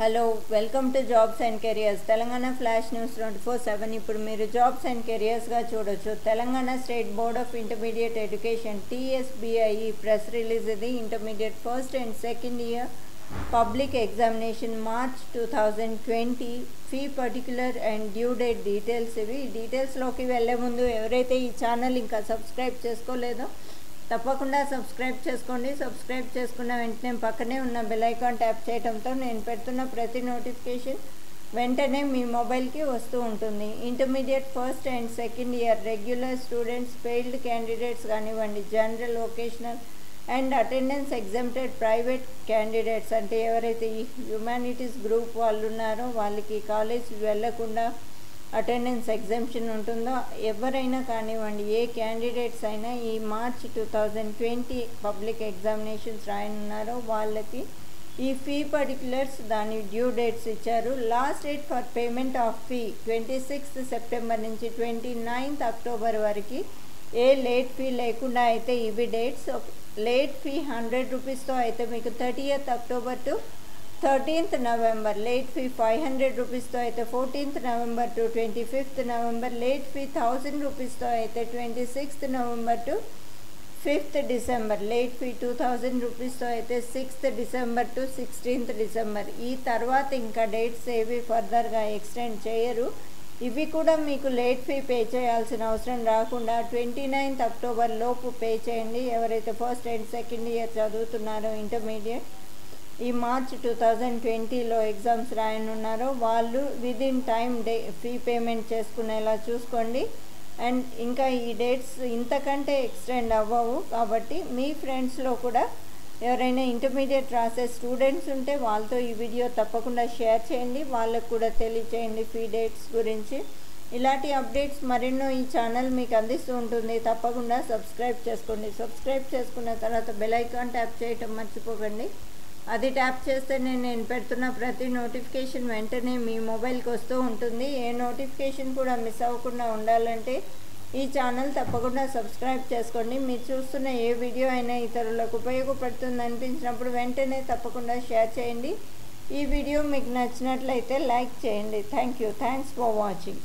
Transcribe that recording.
Hello welcome to jobs and careers Telangana flash news twenty four seven ఇప్పుడు మీరు jobs and కెరియర్స్గా చూడొచ్చు. Telangana state board of intermediate education TSBI press release ఇది. Intermediate first and second year public examination March two thousand twenty fee particular and due date details ఇవి డీటెయిల్స్లోకి వెళ్ళే ముందు ఎవరైతే ఈ ఛానల్ ఇంకా సబ్స్క్రైబ్ చేసుకోలేదో తప్పకుండా సబ్స్క్రైబ్ చేసుకోండి. సబ్స్క్రైబ్ చేసుకున్న వెంటనే పక్కనే ఉన్న బెల్ ఐకాన్ ట్యాప్ చేయడంతో నేను పెడుతున్న ప్రతి నోటిఫికేషన్ వెంటనే మీ మొబైల్కి వస్తూ ఉంటుంది. Intermediate first and second year regular students failed candidates కానివ్వండి general vocational and attendance exempted private candidates. అంటే ఎవరైతే ఈ హ్యుమానిటీస్ గ్రూప్ వాళ్ళు ఉన్నారో వాళ్ళకి కాలేజ్ వెళ్ళకుండా అటెండెన్స్ ఎగ్జామ్షన్ ఉంటుందో? ఎవరైనా కానివ్వండి ఏ క్యాండిడేట్స్ అయినా ఈ March two thousand twenty public examinations రాయనున్నారో వాళ్ళకి ఈ ఫీ పర్టికులర్స్ దాని డ్యూ డేట్స్ ఇచ్చారు. Last date for payment of fee twenty sixth September నుంచి ట్వంటీ నైన్త్ అక్టోబర్ వరకు ఏ లేట్ ఫీ లేకుండా అయితే ఇవి డేట్స్ లేట్ ఫీ హండ్రెడ్ రూపీస్తో అయితే మీకు thirtieth October to thirteenth November late fee five hundred రూపీస్తో అయితే fourteenth November to twenty fifth November late fee thousand రూపీస్తో అయితే twenty sixth November to fifth December late fee two thousand రూపీస్తో అయితే sixth December to sixteenth December ఈ తర్వాత ఇంకా dates ఏవి ఫర్దర్గా extend చేయరు. ఇవి కూడా మీకు లేట్ ఫీ పే చేయాల్సిన అవసరం రాకుండా ట్వంటీ నైన్త్ అక్టోబర్ లోపు పే చేయండి. ఎవరైతే ఫస్ట్ అండ్ సెకండ్ ఇయర్ చదువుతున్నారో ఇంటర్మీడియట్ ఈ మార్చ్ టూ థౌజండ్ ట్వంటీలో ఎగ్జామ్స్ రాయనున్నారో. వాళ్ళు within time the fee payment చేసుకునేలా చూసుకోండి. అండ్ ఇంకా ఈ డేట్స్ ఇంతకంటే ఎక్స్టెండ్ అవ్వవు కాబట్టి మీ ఫ్రెండ్స్లో కూడా ఎవరైనా ఇంటర్మీడియట్ రాసే స్టూడెంట్స్ ఉంటే వాళ్ళతో ఈ వీడియో తప్పకుండా షేర్ చేయండి. వాళ్ళకు కూడా తెలియచేయండి ఫీ డేట్స్ గురించి. ఇలాంటి అప్డేట్స్ మరెన్నో ఈ ఛానల్ మీకు అందిస్తూ ఉంటుంది. తప్పకుండా సబ్స్క్రైబ్ చేసుకోండి. సబ్స్క్రైబ్ చేసుకున్న తర్వాత బెల్ ఐకాన్ ట్యాప్ చేయటం మర్చిపోకండి. అది ట్యాప్ చేస్తేనే నేను పెడుతున్న ప్రతి నోటిఫికేషన్ వెంటనే మీ మొబైల్కి వస్తూ ఉంటుంది. ఏ నోటిఫికేషన్ కూడా మిస్ అవ్వకుండా ఉండాలంటే ఈ ఛానల్ తప్పకుండా సబ్స్క్రైబ్ చేసుకోండి. మీరు చూస్తున్న ఏ వీడియో అయినా ఇతరులకు ఉపయోగపడుతుంది అనిపించినప్పుడు వెంటనే తప్పకుండా షేర్ చేయండి. ఈ వీడియో మీకు నచ్చినట్లయితే లైక్ చేయండి. Thank you. Thanks for watching.